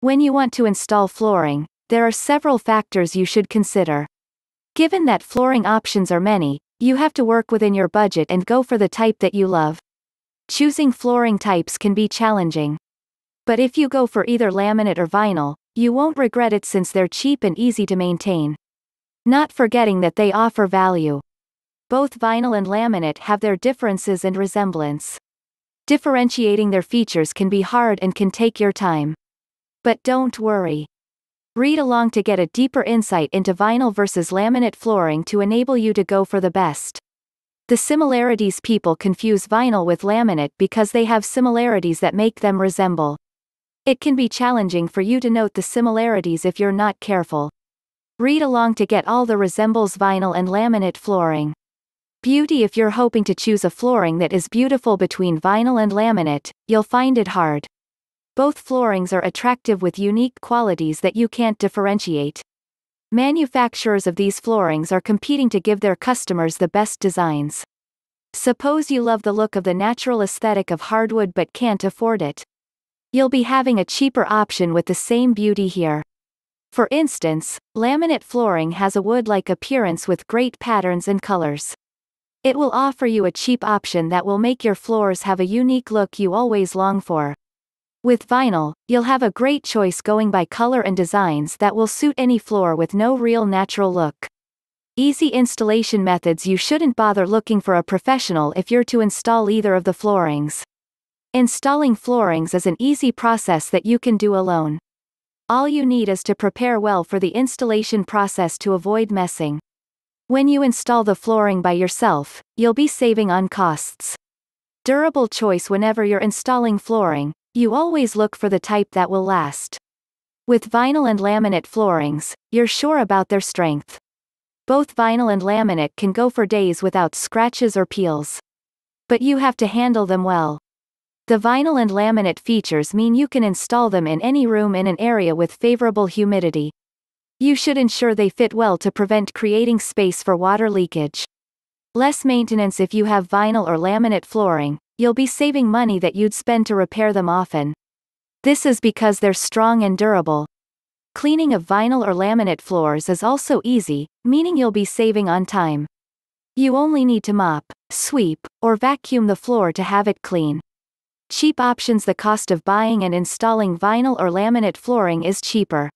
When you want to install flooring, there are several factors you should consider. Given that flooring options are many, you have to work within your budget and go for the type that you love. Choosing flooring types can be challenging. But if you go for either laminate or vinyl, you won't regret it since they're cheap and easy to maintain. Not forgetting that they offer value. Both vinyl and laminate have their differences and resemblance. Differentiating their features can be hard and can take your time. But don't worry. Read along to get a deeper insight into vinyl versus laminate flooring to enable you to go for the best. The similarities people confuse vinyl with laminate because they have similarities that make them resemble. It can be challenging for you to note the similarities if you're not careful. Read along to get all the resembles vinyl and laminate flooring. Beauty If you're hoping to choose a flooring that is beautiful between vinyl and laminate, you'll find it hard. Both floorings are attractive with unique qualities that you can't differentiate. Manufacturers of these floorings are competing to give their customers the best designs. Suppose you love the look of the natural aesthetic of hardwood but can't afford it. You'll be having a cheaper option with the same beauty here. For instance, laminate flooring has a wood-like appearance with great patterns and colors. It will offer you a cheap option that will make your floors have a unique look you always long for. With vinyl, you'll have a great choice going by color and designs that will suit any floor with no real natural look. Easy installation methods You shouldn't bother looking for a professional if you're to install either of the floorings. Installing floorings is an easy process that you can do alone. All you need is to prepare well for the installation process to avoid messing. When you install the flooring by yourself, you'll be saving on costs. Durable choice Whenever you're installing flooring, you always look for the type that will last. With vinyl and laminate floorings, you're sure about their strength. Both vinyl and laminate can go for days without scratches or peels. But you have to handle them well. The vinyl and laminate features mean you can install them in any room in an area with favorable humidity. You should ensure they fit well to prevent creating space for water leakage. Less maintenance if you have vinyl or laminate flooring, you'll be saving money that you'd spend to repair them often. This is because they're strong and durable. Cleaning of vinyl or laminate floors is also easy, meaning you'll be saving on time. You only need to mop, sweep, or vacuum the floor to have it clean. Cheap options The cost of buying and installing vinyl or laminate flooring is cheaper.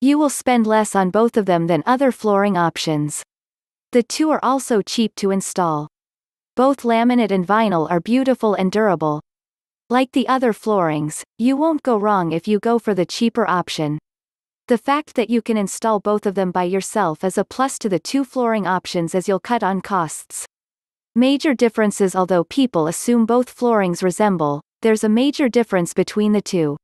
You will spend less on both of them than other flooring options. The two are also cheap to install. Both laminate and vinyl are beautiful and durable. Like the other floorings, you won't go wrong if you go for the cheaper option. The fact that you can install both of them by yourself is a plus to the two flooring options as you'll cut on costs. Major differences Although people assume both floorings resemble, there's a major difference between the two.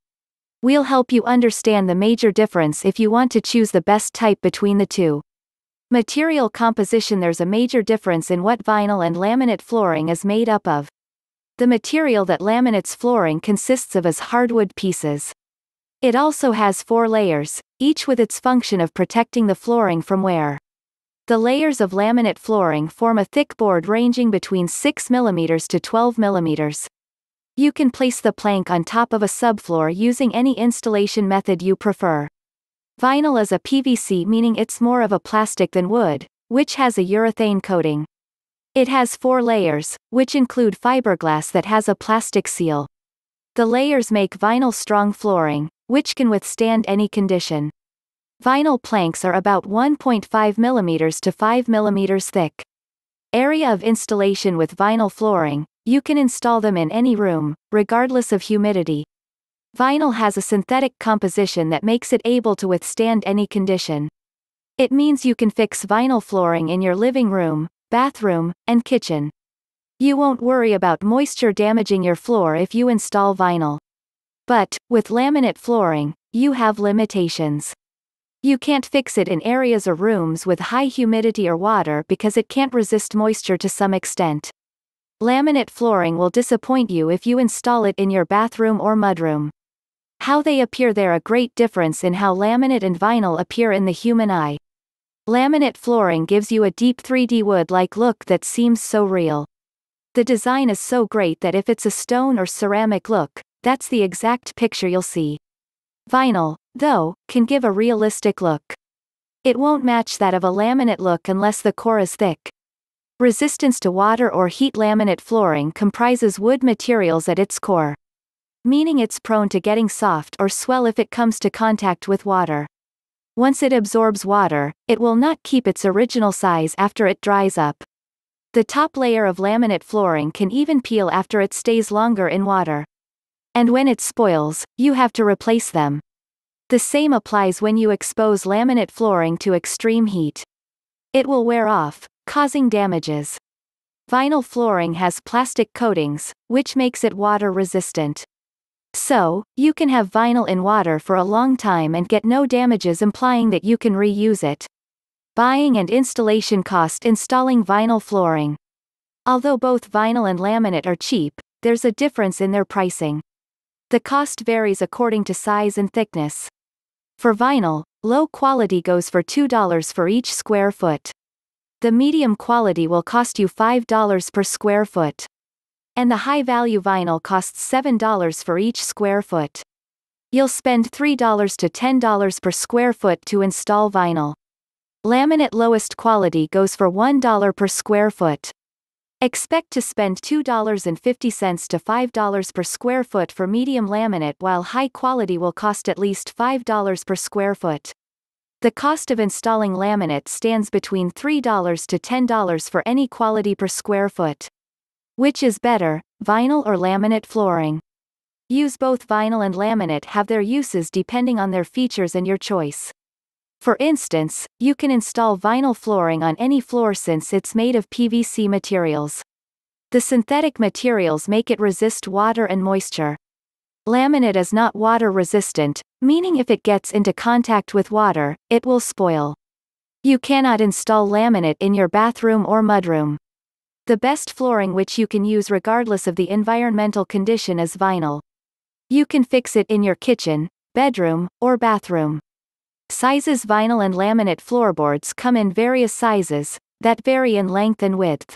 We'll help you understand the major difference if you want to choose the best type between the two. Material composition There's a major difference in what vinyl and laminate flooring is made up of. The material that laminates flooring consists of is hardwood pieces. It also has four layers, each with its function of protecting the flooring from wear. The layers of laminate flooring form a thick board ranging between 6 mm to 12 mm. You can place the plank on top of a subfloor using any installation method you prefer. Vinyl is a PVC meaning it's more of a plastic than wood, which has a urethane coating. It has four layers, which include fiberglass that has a plastic seal. The layers make vinyl strong flooring, which can withstand any condition. Vinyl planks are about 1.5 mm to 5 mm thick. Area of installation with vinyl flooring, you can install them in any room, regardless of humidity. Vinyl has a synthetic composition that makes it able to withstand any condition. It means you can fix vinyl flooring in your living room, bathroom, and kitchen. You won't worry about moisture damaging your floor if you install vinyl. But, with laminate flooring, you have limitations. You can't fix it in areas or rooms with high humidity or water because it can't resist moisture to some extent. Laminate flooring will disappoint you if you install it in your bathroom or mudroom. How they appear There a great difference in how laminate and vinyl appear in the human eye. Laminate flooring gives you a deep 3D wood-like look that seems so real. The design is so great that if it's a stone or ceramic look, that's the exact picture you'll see. Vinyl, though, can give a realistic look. It won't match that of a laminate look unless the core is thick. Resistance to water or heat laminate flooring comprises wood materials at its core. Meaning it's prone to getting soft or swell if it comes to contact with water. Once it absorbs water, it will not keep its original size after it dries up. The top layer of laminate flooring can even peel after it stays longer in water. And when it spoils, you have to replace them. The same applies when you expose laminate flooring to extreme heat. It will wear off, causing damages. Vinyl flooring has plastic coatings, which makes it water resistant. So, you can have vinyl in water for a long time and get no damages implying that you can reuse it. Buying and installation cost installing vinyl flooring. Although both vinyl and laminate are cheap, there's a difference in their pricing. The cost varies according to size and thickness. For vinyl, low quality goes for $2 for each square foot. The medium quality will cost you $5 per square foot. And the high value vinyl costs $7 for each square foot. You'll spend $3 to $10 per square foot to install vinyl. Laminate lowest quality goes for $1 per square foot. Expect to spend $2.50 to $5 per square foot for medium laminate while high quality will cost at least $5 per square foot. The cost of installing laminate stands between $3 to $10 for any quality per square foot. Which is better, vinyl or laminate flooring? Use both vinyl and laminate have their uses depending on their features and your choice. For instance, you can install vinyl flooring on any floor since it's made of PVC materials. The synthetic materials make it resist water and moisture. Laminate is not water resistant, meaning if it gets into contact with water, it will spoil. You cannot install laminate in your bathroom or mudroom. The best flooring which you can use regardless of the environmental condition is vinyl. You can fix it in your kitchen, bedroom, or bathroom. Sizes Vinyl and laminate floorboards come in various sizes, that vary in length and width.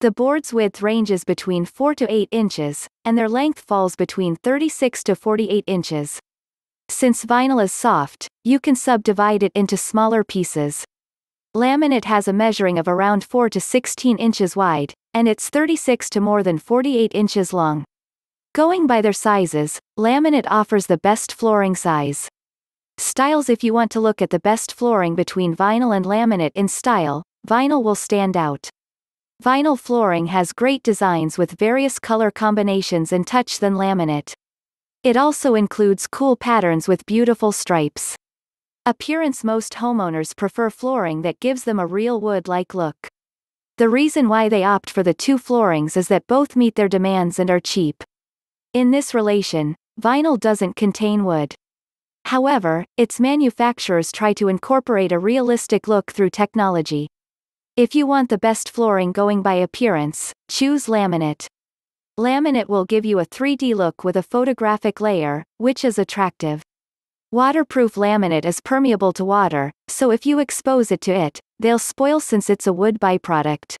The board's width ranges between 4 to 8 inches, and their length falls between 36 to 48 inches. Since vinyl is soft, you can subdivide it into smaller pieces. Laminate has a measuring of around 4 to 16 inches wide, and it's 36 to more than 48 inches long. Going by their sizes, laminate offers the best flooring size. Styles If you want to look at the best flooring between vinyl and laminate in style, vinyl will stand out. Vinyl flooring has great designs with various color combinations and touch than laminate. It also includes cool patterns with beautiful stripes. Appearance Most homeowners prefer flooring that gives them a real wood-like look. The reason why they opt for the two floorings is that both meet their demands and are cheap. In this relation, vinyl doesn't contain wood. However, its manufacturers try to incorporate a realistic look through technology. If you want the best flooring going by appearance, choose laminate. Laminate will give you a 3D look with a photographic layer, which is attractive. Waterproof laminate is permeable to water, so if you expose it to it, they'll spoil since it's a wood byproduct.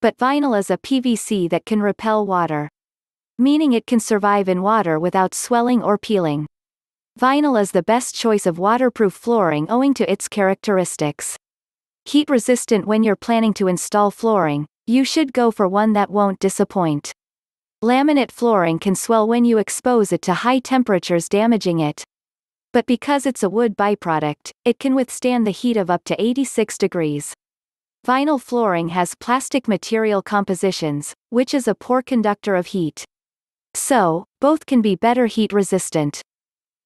But vinyl is a PVC that can repel water. Meaning it can survive in water without swelling or peeling. Vinyl is the best choice of waterproof flooring owing to its characteristics. Heat resistant when you're planning to install flooring, you should go for one that won't disappoint. Laminate flooring can swell when you expose it to high temperatures damaging it. But because it's a wood byproduct, it can withstand the heat of up to 86 degrees. Vinyl flooring has plastic material compositions, which is a poor conductor of heat. So, both can be better heat resistant.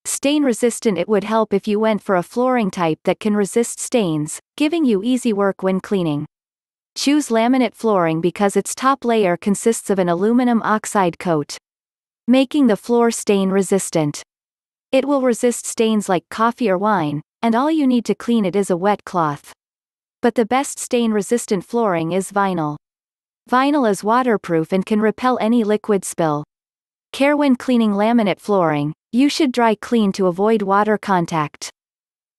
Stain resistant It would help if you went for a flooring type that can resist stains, giving you easy work when cleaning. Choose laminate flooring because its top layer consists of an aluminum oxide coat, making the floor stain resistant. It will resist stains like coffee or wine, and all you need to clean it is a wet cloth. But the best stain resistant flooring is vinyl. Vinyl is waterproof and can repel any liquid spill. Care when cleaning laminate flooring, you should dry clean to avoid water contact.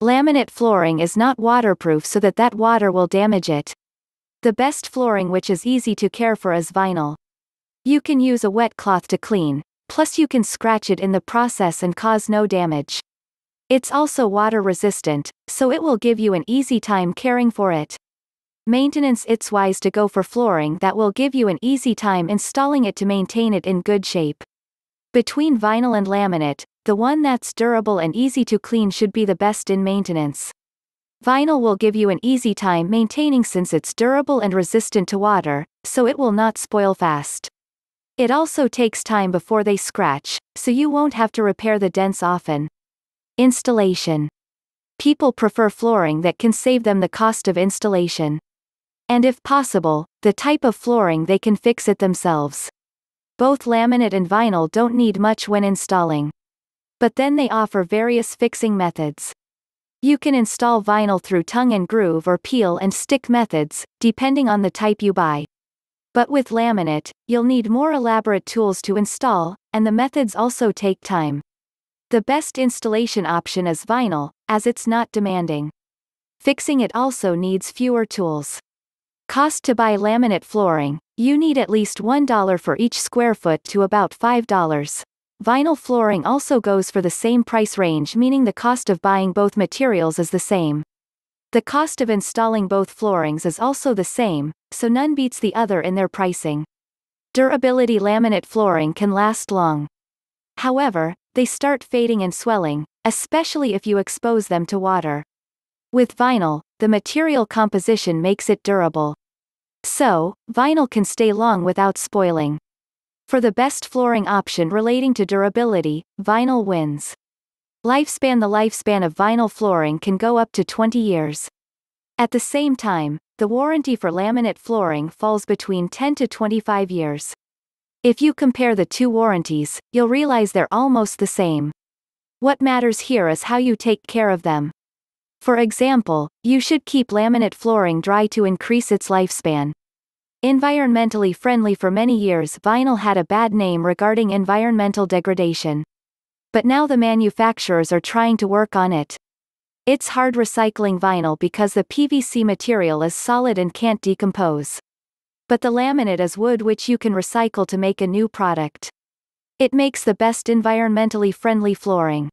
Laminate flooring is not waterproof so that that water will damage it. The best flooring which is easy to care for is vinyl. You can use a wet cloth to clean, plus you can scratch it in the process and cause no damage. It's also water resistant, so it will give you an easy time caring for it. Maintenance It's wise to go for flooring that will give you an easy time installing it to maintain it in good shape. Between vinyl and laminate, the one that's durable and easy to clean should be the best in maintenance. Vinyl will give you an easy time maintaining since it's durable and resistant to water, so it will not spoil fast. It also takes time before they scratch, so you won't have to repair the dents often. Installation. People prefer flooring that can save them the cost of installation. And if possible, the type of flooring they can fix it themselves. Both laminate and vinyl don't need much when installing. But then they offer various fixing methods. You can install vinyl through tongue and groove or peel and stick methods, depending on the type you buy. But with laminate, you'll need more elaborate tools to install, and the methods also take time. The best installation option is vinyl, as it's not demanding. Fixing it also needs fewer tools. Cost to buy laminate flooring, you need at least $1 for each square foot to about $5. Vinyl flooring also goes for the same price range meaning the cost of buying both materials is the same. The cost of installing both floorings is also the same, so none beats the other in their pricing. Durability laminate flooring can last long. However, they start fading and swelling, especially if you expose them to water. With vinyl, the material composition makes it durable. So, vinyl can stay long without spoiling. For the best flooring option relating to durability, vinyl wins. Lifespan The lifespan of vinyl flooring can go up to 20 years. At the same time, the warranty for laminate flooring falls between 10 to 25 years. If you compare the two warranties, you'll realize they're almost the same. What matters here is how you take care of them. For example, you should keep laminate flooring dry to increase its lifespan. Environmentally friendly For many years vinyl had a bad name regarding environmental degradation. But now the manufacturers are trying to work on it. It's hard recycling vinyl because the PVC material is solid and can't decompose. But the laminate is wood which you can recycle to make a new product. It makes the best environmentally friendly flooring.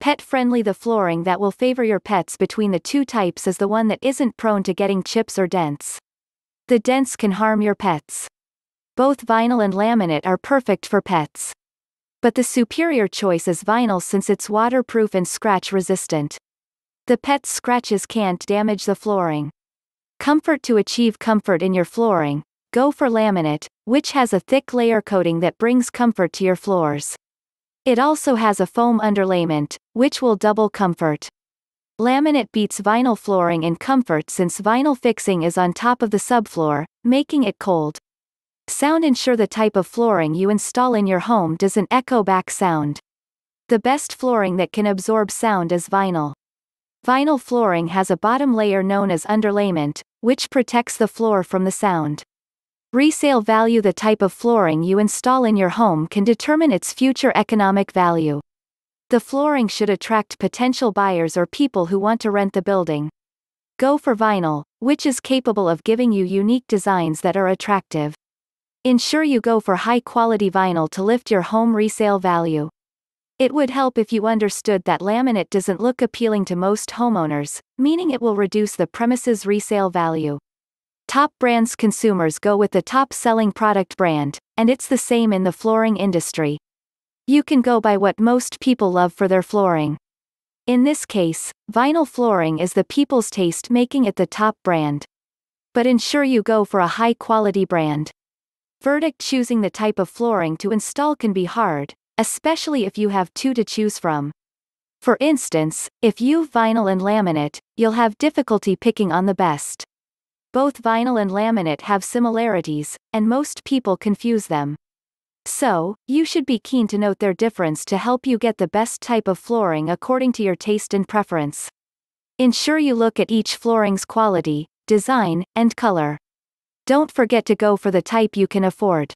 Pet friendly The flooring that will favor your pets between the two types is the one that isn't prone to getting chips or dents. The dents can harm your pets. Both vinyl and laminate are perfect for pets. But the superior choice is vinyl since it's waterproof and scratch resistant. The pet's scratches can't damage the flooring. Comfort To achieve comfort in your flooring, go for laminate, which has a thick layer coating that brings comfort to your floors. It also has a foam underlayment, which will double comfort. Laminate beats vinyl flooring in comfort since vinyl fixing is on top of the subfloor, making it cold. Sound Ensure the type of flooring you install in your home doesn't echo back sound. The best flooring that can absorb sound is vinyl. Vinyl flooring has a bottom layer known as underlayment, which protects the floor from the sound. Resale value The type of flooring you install in your home can determine its future economic value. The flooring should attract potential buyers or people who want to rent the building. Go for vinyl, which is capable of giving you unique designs that are attractive. Ensure you go for high quality vinyl to lift your home resale value. It would help if you understood that laminate doesn't look appealing to most homeowners, meaning it will reduce the premise's resale value. Top brands consumers go with the top selling product brand, and it's the same in the flooring industry. You can go by what most people love for their flooring. In this case, vinyl flooring is the people's taste making it the top brand. But ensure you go for a high quality brand. Verdict Choosing the type of flooring to install can be hard, especially if you have two to choose from. For instance, if you've vinyl and laminate, you'll have difficulty picking on the best. Both vinyl and laminate have similarities, and most people confuse them. So, you should be keen to note their difference to help you get the best type of flooring according to your taste and preference. Ensure you look at each flooring's quality, design, and color. Don't forget to go for the type you can afford.